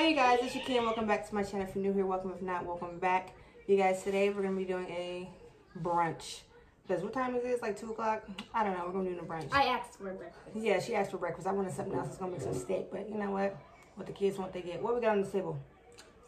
Hi you guys, it's your Kim. Welcome back to my channel. If you're new here, welcome. If not, welcome back. You guys, today we're gonna be doing a brunch. Because what time is it? It's like two o'clock. I don't know. We're gonna do a brunch. I asked for breakfast. Yeah, she asked for breakfast. I wanted something else. It's gonna make some steak, but you know what? What the kids want, they get. What we got on the table?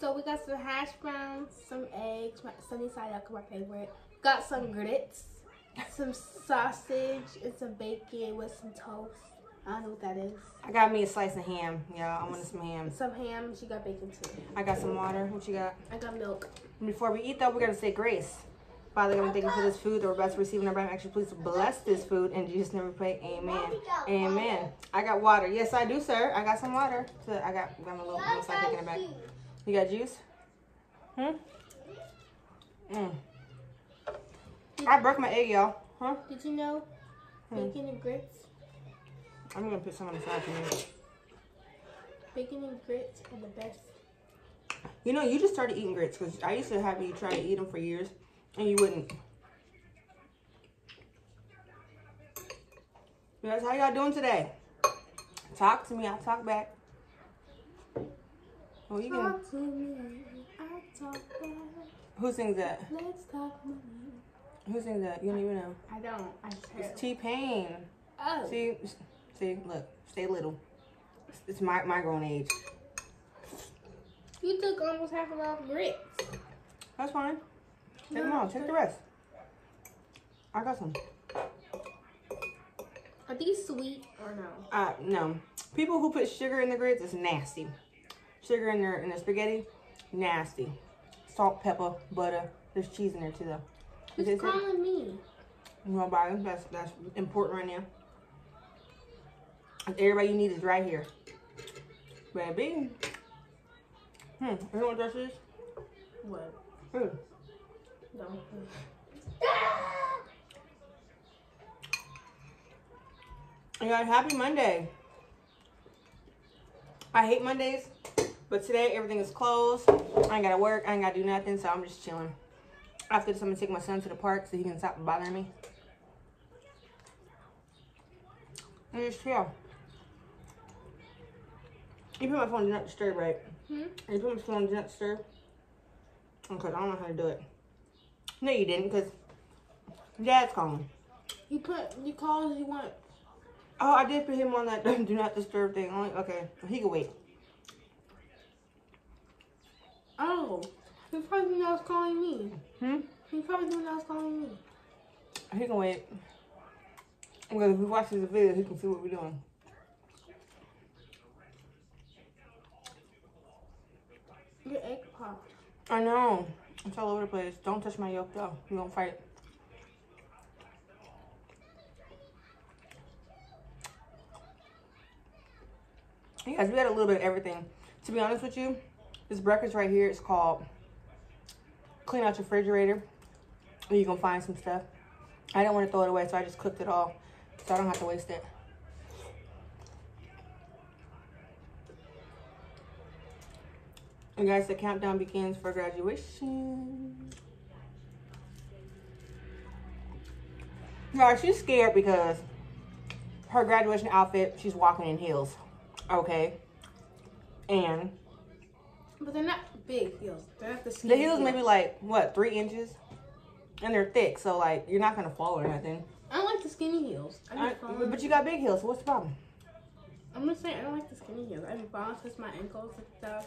So we got some hash browns, some eggs, my sunny side up, my favorite. Got some grits, some sausage, and some bacon with some toast. I don't know what that is. I got me a slice of ham, y'all. I wanted some ham. Some ham. She got bacon too. I got some water. What you got? I got milk. Before we eat, though, we gotta say grace. Father, God, we thank you for this food that we're about to receive in our body. Actually, please bless this food in Jesus' name we pray. Amen. Amen. I got water. Yes, I do, sir. I got some water. So I got, I'm a little, I'm start taking it back. You got juice? Hmm? Mm. I broke my egg, y'all. Huh? Did you know Hmm. bacon and grits? I'm gonna put some on the side for you. Bacon and grits are the best. You know, you just started eating grits because I used to have you try to eat them for years and you wouldn't. Guys, how y'all doing today? Talk to me. I'll talk back. Oh, you can. Talk to me. I talk back. Who sings that? Let's talk money. Who sings that? You don't even know. I don't. I. It's T-Pain. Oh. See, see, look, stay little. It's- my my grown age. You took almost half of the grits. That's fine. Take them all. Take the rest. I got some. Are these sweet or no? Uh, no. People who put sugar in the grits is nasty. Sugar in their in the spaghetti, nasty. Salt, pepper, butter. There's cheese in there too, though. Who's Is it- calling me? Nobody. That's that's important right now. Everybody you need is right here, baby. Hmm. You know what this is? What? Hmm. No. You guys, happy Monday. I hate Mondays, but today everything is closed. I ain't gotta work. I ain't gotta do nothing, so I'm just chilling. After this, I'm gonna take my son to the park so he can stop bothering me. And just chill. You put my phone on do not disturb, right? Hmm? You put my phone on do not disturb? Okay, I don't know how to do it. No, you didn't, because Dad's calling. You put you call as you want. Oh, I did put him on that do not disturb thing. Only okay, he can wait. Oh. You probably I was calling me. Hmm? You probably I was calling me. He can wait. Because if he watches the video, he can see what we're doing. Your egg popped. I know. It's all over the place. Don't touch my yolk though. We don't fight. You guys, we had a little bit of everything. To be honest with you, this breakfast right here is called Clean Out Your Refrigerator. You're going to find some stuff. I didn't want to throw it away, so I just cooked it all. So I don't have to waste it. And guys, the countdown begins for graduation. Right, she's scared because her graduation outfit, she's walking in heels. Okay. And But they're not big heels. They're not the the skinny heels maybe like, what, three inches? And they're thick, so like, you're not going to fall or nothing. I don't like the skinny heels. I I, but you got big heels, so what's the problem? I'm just saying I don't like the skinny heels. I falling because my ankles and stuff.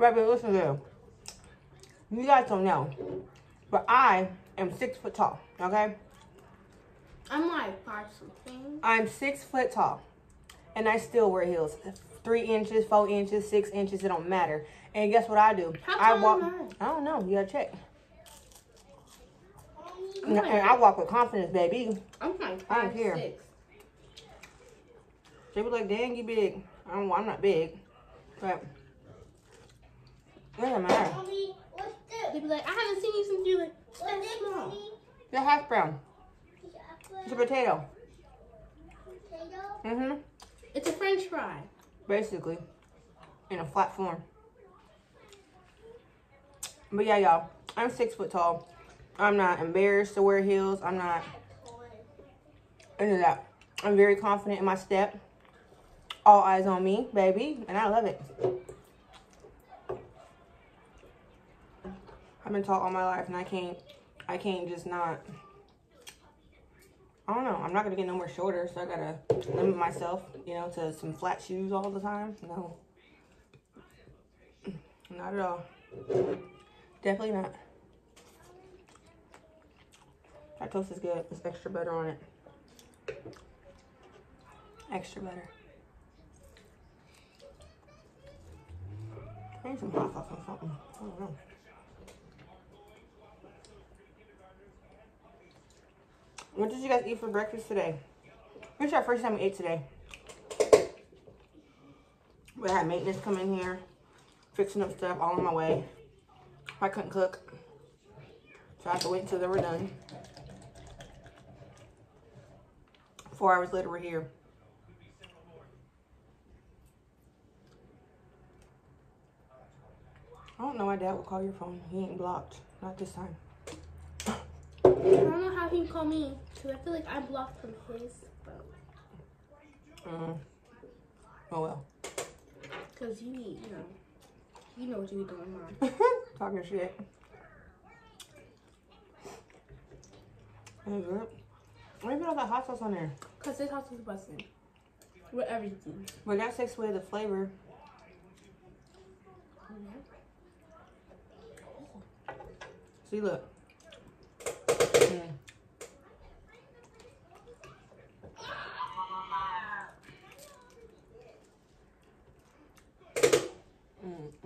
Right, but listen to them. You guys don't know, but I am six foot tall, okay? I'm like five something. I'm six foot tall, and I still wear heels. Three inches, four inches, six inches, it don't matter. And guess what I do? How I walk. am I don't know. You gotta check. I'm And like, I walk with confidence, baby. I'm like I don't five care. six. They be like, "Dang, you big." I don't. I'm not big, but doesn't matter. Mommy, what's this? They be like, I haven't seen you since you were What's so this, small. Mommy? The hash brown. It's a apple? potato. Potato? Mhm. It's a French fry. Basically, in a flat form. But yeah, y'all, I'm six foot tall. I'm not embarrassed to wear heels. I'm not into that. I'm very confident in my step. All eyes on me, baby, and I love it. I've been taught all my life, and I can't, I can't just not. I don't know. I'm not gonna get no more shorter, so I gotta limit myself, you know, to some flat shoes all the time. No, not at all. Definitely not. That toast is good. It's extra butter on it. Extra butter. I need some hot sauce or something. I don't know. What did you guys eat for breakfast today? This is our first time we ate today. We had maintenance come in here, fixing up stuff all on my way. I couldn't cook. So I had to wait until they were done. Four hours later, we're here. I don't know why dad would call your phone. He ain't blocked. Not this time. I don't know how he can call me because I feel like I blocked from his phone. Mm. Oh well. Because you need, you know, you know what you be doing, mom. Talking shit. Hey, girl. Why you put all that hot sauce on there? Because this house is busting. With everything. Well, that takes away the flavor. See, look.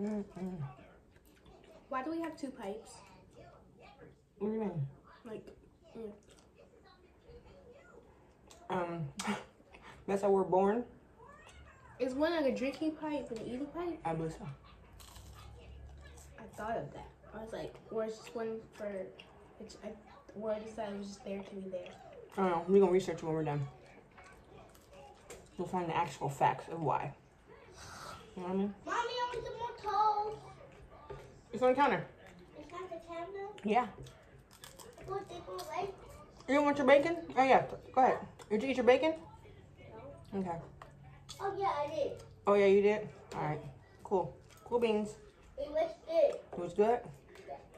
Mm. Mm, mm, mm. Why do we have two pipes? What do you mean? Like, Um, that's how we're born. is one like a drinking pipe and an eating pipe? I believe so. I thought of that. I was like, or it's just one for, it's, I, or I just thought it was just there to be there. I don't know. We're gonna research when we're done. We'll find the actual facts of why. You know what I mean? Mommy, I want some It's on the counter. It's not the camera. Yeah. What they go right? You want your bacon? Oh yeah. Go ahead. Did you eat your bacon? No. Okay. Oh yeah, I did. Oh yeah, you did. All right. Cool. Cool beans. It was good. It was good.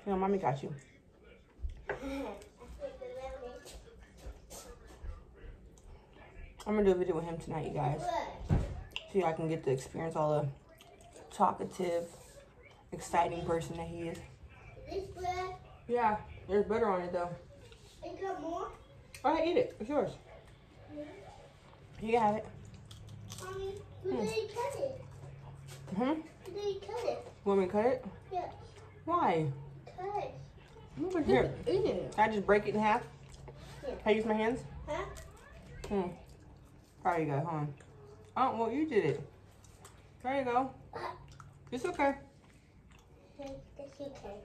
You know, mommy got you. I put the lemon. I'm gonna do a video with him tonight, you guys. Good. See if I can get to experience all the talkative, exciting person that he is. This bread. Yeah. There's butter on it though. And got more. Go ahead, eat it. It's yours. You can have it. Mommy, who Hmm. did he cut it? Hmm. Who did he cut it? You Want me to cut it? Yeah, Why? cut. You Here. just eating it. I just break it in half. Yeah. Can I use my hands? Huh? Hmm. There you go. Hold on. Oh, well, you did it. There you go. It's okay. That's okay.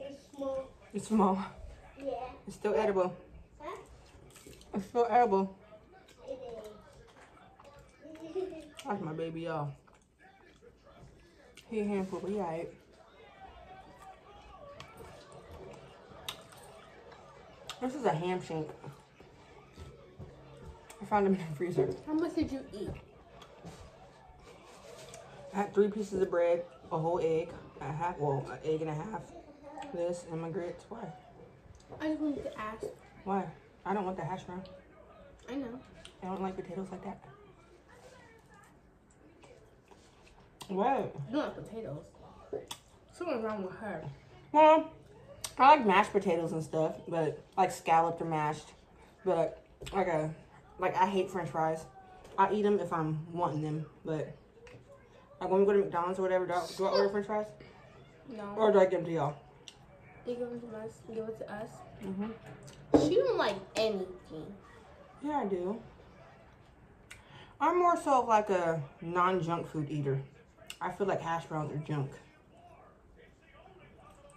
It's small. It's small. Yeah. It's still edible. Huh? It's still edible. That's my baby, y'all. He a handful, but he alright. This is a ham shank. I found him in the freezer. How much did you eat? I had three pieces of bread, a whole egg, a half, well, an egg and a half. This and my grits. Why? I just wanted to ask. Why? I don't want the hash brown. I know. I don't like potatoes like that. What? You don't like potatoes. Something wrong with her. Well, I like mashed potatoes and stuff, but like scalloped or mashed. But like a, like I hate French fries. I eat them if I'm wanting them, but like when we go to McDonald's or whatever, do I, do I order French fries No. or do I give them to y'all? They give it to us. Give it to us. hmm She don't like anything. Yeah, I do. I'm more so of like a non-junk food eater. I feel like hash browns are junk.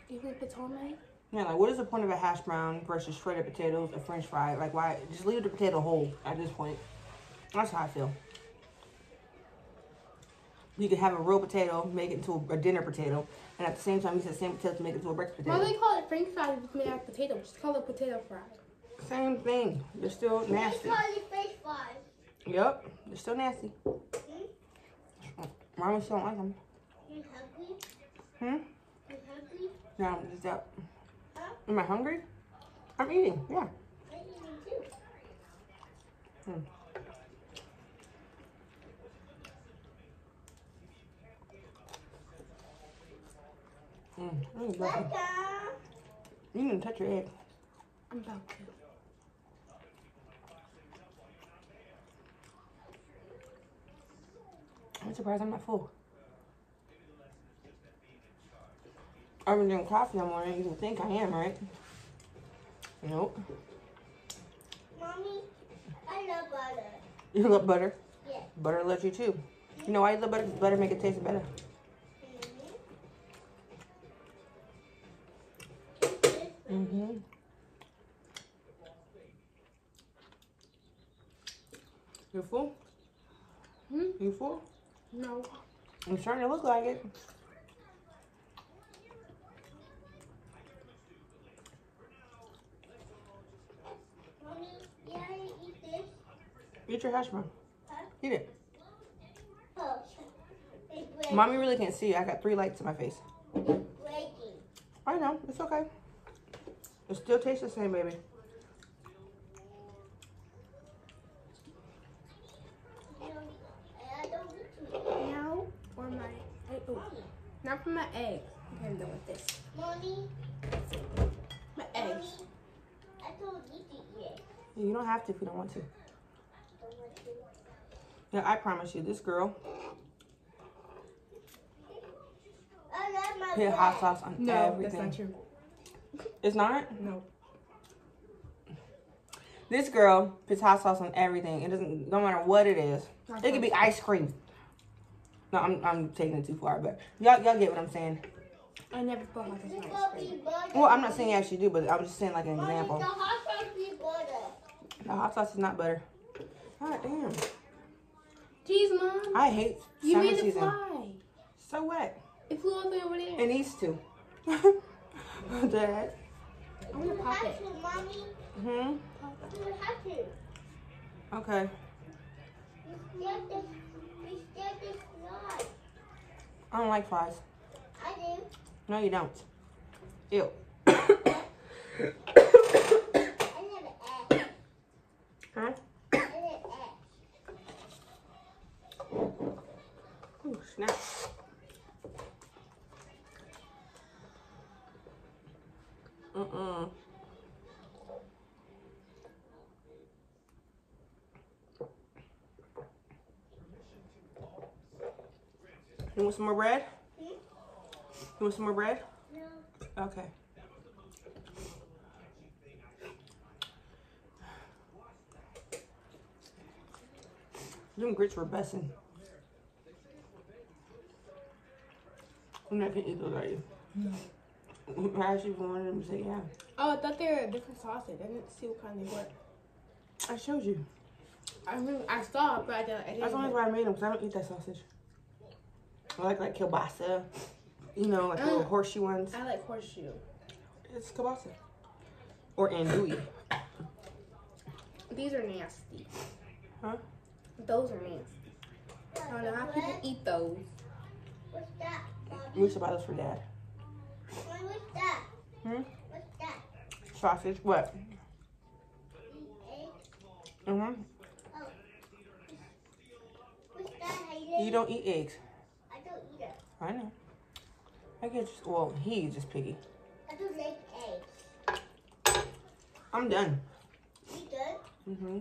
You Even potome. Yeah, like what is the point of a hash brown versus shredded potatoes, a French fry? Like why? Just leave the potato whole at this point. That's how I feel. You could have a real potato, make it into a, dinner potato, and at the same time use the same potato to make it into a breakfast potato. Why potato. they call it French fries if it's made out of potato? Just call it potato fry. Same thing. They're still nasty. They call it fish fries. Yep, they're still nasty. Hmm? Mama still don't like them. You have Hmm? You hungry? No, I'm just out. Huh? Am I hungry? I'm eating. Yeah. I'm eating too. Hmm. Mm. Bless you. Welcome. You didn't touch your egg. I'm about to. I'm surprised I'm not full. I've been drinking coffee in the morning. You would think I am, right? Nope. Mommy, I love butter. You love butter. Yeah. Butter loves you too. You know why you love butter? 'Cause butter make it taste better. You full? Hmm? You full? No. It's starting to look like it. Mommy, yeah, I eat this. Eat your hash brown. Huh? Eat it. Oh. Mommy really can't see you. I got three lights in my face. breaking. I know. It's okay. It still tastes the same, baby. You know, I don't need to. Now for my egg. Oh, not for my eggs. Okay, I'm done with this. Mommy, My mommy, eggs. I don't eat it yet. You don't have to if you don't want to. Don't want to. Yeah, I promise you, this girl I love my put hot sauce on No, everything. that's not true. It's not? No. This girl puts hot sauce on everything. It doesn't, no matter what it is. It could be ice cream. No, I'm, I'm taking it too far, but y'all, y'all get what I'm saying. I never put hot sauce on gonna ice cream. Well, I'm not saying you actually do, but I'm just saying like an Mommy, example. The hot sauce be butter. The hot sauce is not butter. God damn. Jeez, mom. I hate You summer made it season. fly. So what? It flew all the way over there. It needs to. Dad. I'm gonna pop it. to, mommy. Hmm. You have to. Okay. We scared this. We scared this fly. I don't like flies. I do. No, you don't. Ew. I never asked. Huh? I never asked. Ooh, snap. Mm-mm. You want some more bread? You want some more bread? No. Okay. Them grits were bussin'. I'm not gonna eat those, are you? No. I actually wanted them to say yeah. Oh, I thought they were a different sausage. I didn't see what kind they were. I showed you. I remember I saw, but I didn't. I didn't That's only why I made them, because I don't eat that sausage. I like like kielbasa. You know, like the little horseshoe ones. I like horseshoe. It's kielbasa. Or andouille. These are nasty. Huh? Those are nasty. I don't know how people eat those. What's that, We should buy those for dad. What's that? Hmm? What's that? Sausage. What? Mm-hmm. Oh. What's that, You don't eat eggs. I don't eat it. I know. I get just, well, he's just piggy. I don't like eggs. I'm done. You good? Mm-hmm.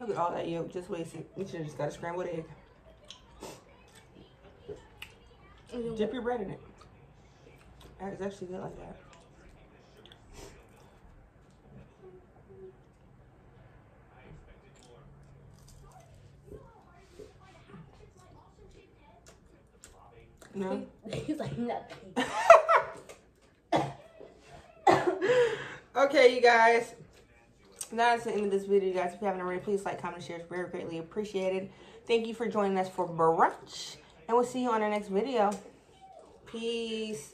Look at all that yolk just wasted. You should have just got a scrambled egg. Dip your bread in it. It's actually good like that. No. He's like nothing. okay, you guys. That's the end of this video, you guys. If you haven't already, please like, comment, share. It's very greatly appreciated. Thank you for joining us for brunch. And we'll see you on our next video. Peace.